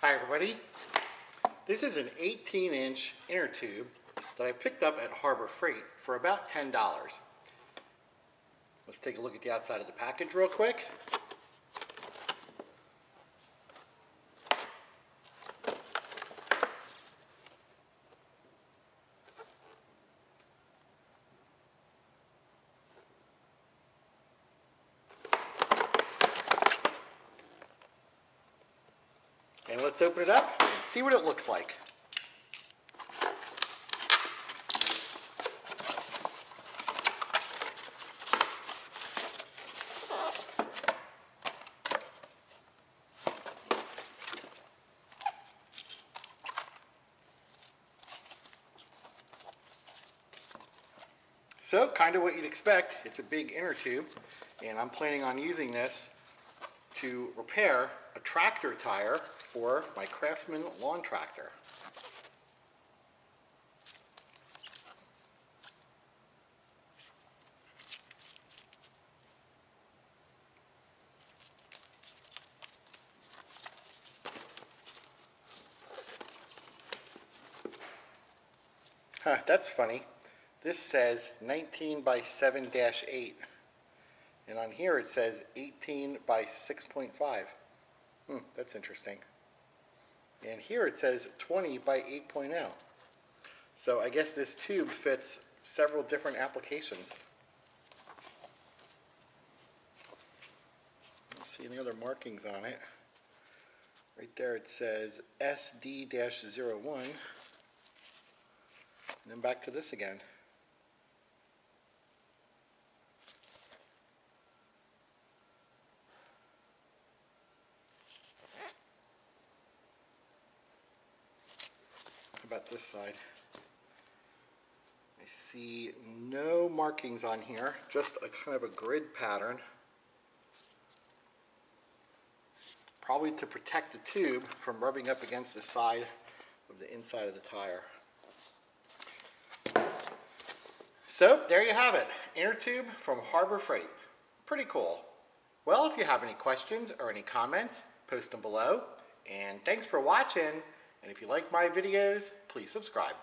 Hi everybody. This is an 18 inch inner tube that I picked up at Harbor Freight for about $10. Let's take a look at the outside of the package real quick. Let's open it up and see what it looks like. So, kind of what you'd expect. It's a big inner tube, and I'm planning on using this to repair a tractor tire for my Craftsman lawn tractor. Huh, that's funny. This says 19 by 7-8. And on here it says 18 by 6.5. Hmm, that's interesting. And here it says 20 by 8.0. So I guess this tube fits several different applications. Let's see any other markings on it. Right there it says SD-01. And then back to this again. About this side? I see no markings on here, just a kind of a grid pattern. Probably to protect the tube from rubbing up against the side of the inside of the tire. So there you have it, inner tube from Harbor Freight. Pretty cool. Well, if you have any questions or any comments, post them below. And thanks for watching. And if you like my videos, please subscribe.